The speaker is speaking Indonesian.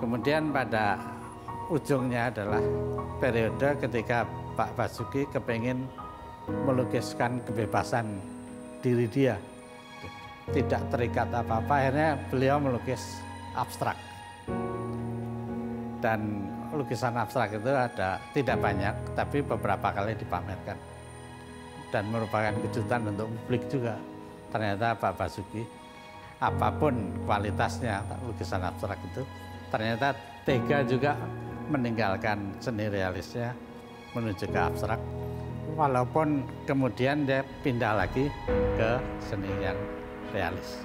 Kemudian pada ujungnya adalah periode ketika Pak Basuki kepingin melukiskan kebebasan diri dia. Tidak terikat apa-apa, akhirnya beliau melukis abstrak. Dan lukisan abstrak itu ada tidak banyak, tapi beberapa kali dipamerkan. Dan merupakan kejutan untuk publik juga. Ternyata Pak Basuki, apa pun kualitasnya lukisan abstrak itu, ternyata tega juga meninggalkan seni realisnya menuju ke abstrak walaupun kemudian dia pindah lagi ke seni yang realis.